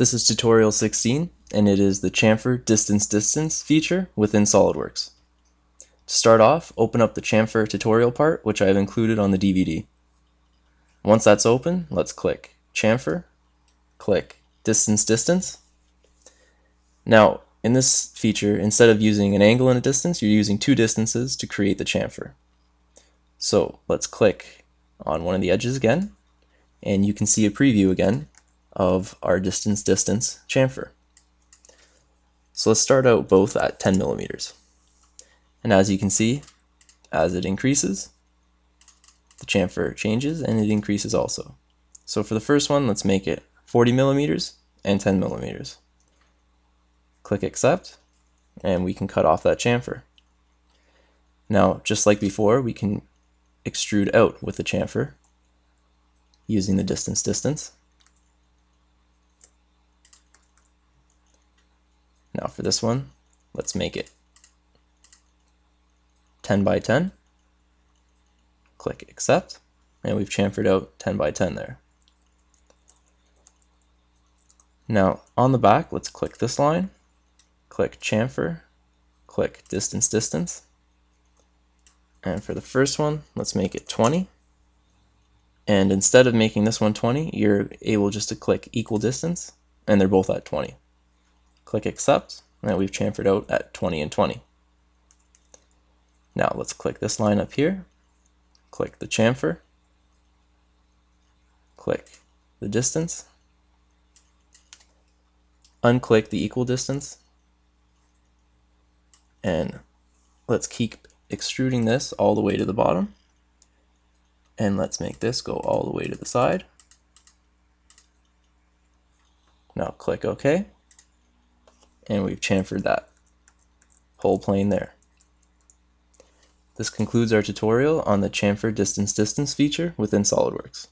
This is tutorial 16 and it is the chamfer distance distance feature within SOLIDWORKS. To start off, open up the chamfer tutorial part which I have included on the DVD. Once that's open, let's click chamfer, click distance distance. Now in this feature, instead of using an angle and a distance, you're using two distances to create the chamfer. So let's click on one of the edges again and you can see a preview again of our distance distance chamfer. So let's start out both at 10 millimeters. And as you can see, as it increases, the chamfer changes and it increases also. So for the first one, let's make it 40 millimeters and 10 millimeters. Click accept and we can cut off that chamfer. Now, just like before, we can extrude out with the chamfer using the distance distance. Now for this one, let's make it 10 by 10. Click accept, and we've chamfered out 10 by 10 there. Now on the back, let's click this line, click chamfer, click distance distance, and for the first one, let's make it 20. And instead of making this one 20, you're able just to click equal distance, and they're both at 20. Click accept, and we've chamfered out at 20 and 20. Now let's click this line up here, click the chamfer, click the distance, unclick the equal distance, and let's keep extruding this all the way to the bottom. And let's make this go all the way to the side. Now click OK and we've chamfered that whole plane there. This concludes our tutorial on the chamfer distance distance feature within SOLIDWORKS.